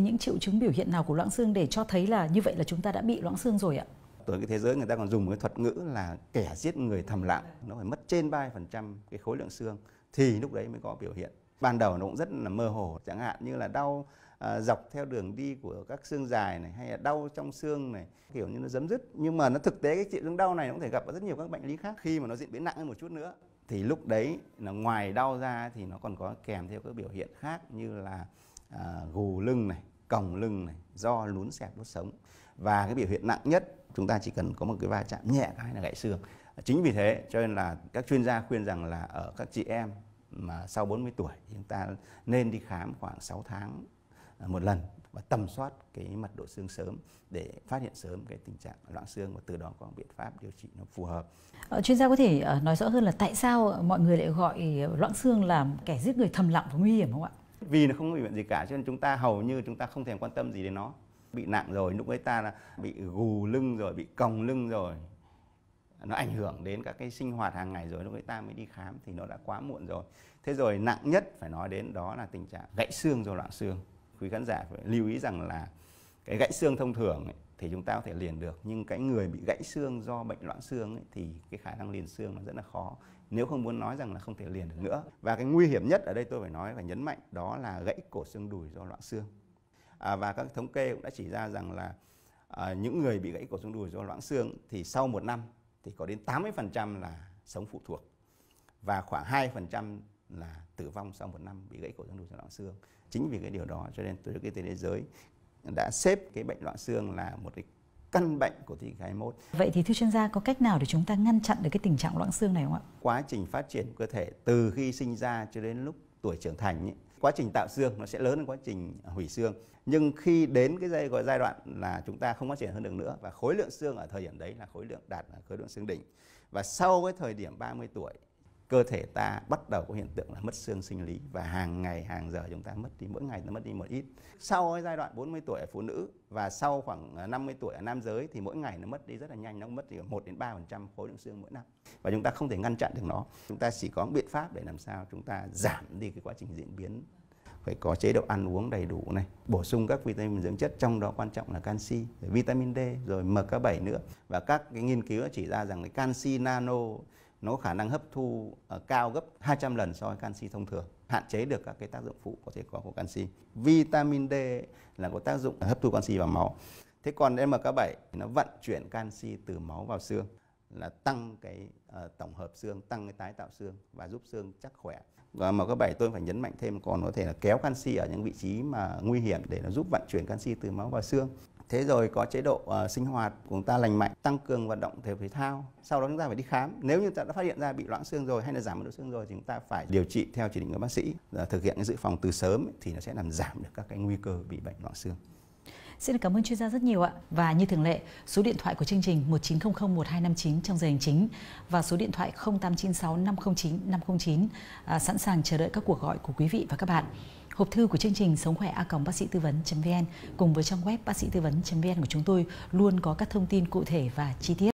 Những triệu chứng biểu hiện nào của loãng xương để cho thấy là như vậy là chúng ta đã bị loãng xương rồi ạ? Ở cái thế giới người ta còn dùng một cái thuật ngữ là kẻ giết người thầm lặng, nó phải mất trên 3% cái khối lượng xương thì lúc đấy mới có biểu hiện. Ban đầu nó cũng rất là mơ hồ, chẳng hạn như là đau à, dọc theo đường đi của các xương dài này hay là đau trong xương này, kiểu như nó dấm dứt. Nhưng mà nó thực tế cái triệu chứng đau này nó có thể gặp ở rất nhiều các bệnh lý khác khi mà nó diễn biến nặng hơn một chút nữa thì lúc đấy là ngoài đau ra thì nó còn có kèm theo các biểu hiện khác như là à, gù lưng này còng lưng này do lún xẹp đốt sống và cái biểu hiện nặng nhất chúng ta chỉ cần có một cái va chạm nhẹ cái là gãy xương chính vì thế cho nên là các chuyên gia khuyên rằng là ở các chị em mà sau 40 tuổi chúng ta nên đi khám khoảng 6 tháng à, một lần và tầm soát cái mật độ xương sớm để phát hiện sớm cái tình trạng loãng xương và từ đó có biện pháp điều trị nó phù hợp. Ờ, chuyên gia có thể ờ, nói rõ hơn là tại sao mọi người lại gọi loãng xương là kẻ giết người thầm lặng và nguy hiểm không ạ? Vì nó không có bệnh gì cả cho nên chúng ta hầu như chúng ta không thèm quan tâm gì đến nó. Bị nặng rồi lúc ấy ta là bị gù lưng rồi, bị còng lưng rồi, nó ảnh hưởng đến các cái sinh hoạt hàng ngày rồi lúc ấy ta mới đi khám thì nó đã quá muộn rồi. Thế rồi nặng nhất phải nói đến đó là tình trạng gãy xương rồi loạn xương quý khán giả phải lưu ý rằng là cái gãy xương thông thường ấy, thì chúng ta có thể liền được. Nhưng cái người bị gãy xương do bệnh loãng xương ấy, thì cái khả năng liền xương nó rất là khó. Nếu không muốn nói rằng là không thể liền được nữa. Và cái nguy hiểm nhất ở đây tôi phải nói và nhấn mạnh đó là gãy cổ xương đùi do loãng xương. À, và các thống kê cũng đã chỉ ra rằng là à, những người bị gãy cổ xương đùi do loãng xương thì sau một năm thì có đến 80% là sống phụ thuộc và khoảng 2% là tử vong sau một năm bị gãy cổ xương đùi do loãng xương. Chính vì cái điều đó cho nên tổ chức y tế thế giới đã xếp cái bệnh loãng xương là một cái căn bệnh của thế kỷ 21. Vậy thì thưa chuyên gia có cách nào để chúng ta ngăn chặn được cái tình trạng loãng xương này không ạ? Quá trình phát triển cơ thể từ khi sinh ra cho đến lúc tuổi trưởng thành ấy, quá trình tạo xương nó sẽ lớn hơn quá trình hủy xương. Nhưng khi đến cái giai gọi giai đoạn là chúng ta không phát triển hơn được nữa và khối lượng xương ở thời điểm đấy là khối lượng đạt khối lượng xương đỉnh. Và sau cái thời điểm 30 tuổi cơ thể ta bắt đầu có hiện tượng là mất xương sinh lý và hàng ngày hàng giờ chúng ta mất đi mỗi ngày nó mất đi một ít. Sau cái giai đoạn 40 tuổi ở phụ nữ và sau khoảng à, 50 tuổi ở nam giới thì mỗi ngày nó mất đi rất là nhanh, nó mất đi 1 đến 3% khối lượng xương mỗi năm. Và chúng ta không thể ngăn chặn được nó. Chúng ta chỉ có biện pháp để làm sao chúng ta giảm đi cái quá trình diễn biến phải có chế độ ăn uống đầy đủ này, bổ sung các vitamin dưỡng chất trong đó quan trọng là canxi, vitamin D rồi MK7 nữa. Và các cái nghiên cứu đã chỉ ra rằng cái canxi nano nó có khả năng hấp thu uh, cao gấp 200 lần so với canxi thông thường hạn chế được các cái tác dụng phụ có thể có của canxi. Vitamin D là có tác dụng hấp thu canxi vào máu. Thế còn MK7 nó vận chuyển canxi từ máu vào xương là tăng cái uh, tổng hợp xương tăng cái tái tạo xương và giúp xương chắc khỏe. Và MK7 tôi phải nhấn mạnh thêm còn có thể là kéo canxi ở những vị trí mà nguy hiểm để nó giúp vận chuyển canxi từ máu vào xương thế rồi có chế độ uh, sinh hoạt của chúng ta lành mạnh tăng cường vận động thể thể thao sau đó chúng ta phải đi khám nếu như ta đã phát hiện ra bị loãng xương rồi hay là giảm mật độ xương rồi thì chúng ta phải điều trị theo chỉ định của bác sĩ và thực hiện cái dự phòng từ sớm thì nó sẽ làm giảm được các cái nguy cơ bị bệnh loãng xương Xin cảm ơn chuyên gia rất nhiều ạ. Và như thường lệ, số điện thoại của chương trình 1900 1259 trong giờ hành chính và số điện thoại 0896 509 509 à, sẵn sàng chờ đợi các cuộc gọi của quý vị và các bạn. Hộp thư của chương trình sống khỏe a còng bác sĩ tư vấn.vn cùng với trang web bác sĩ tư vấn.vn của chúng tôi luôn có các thông tin cụ thể và chi tiết.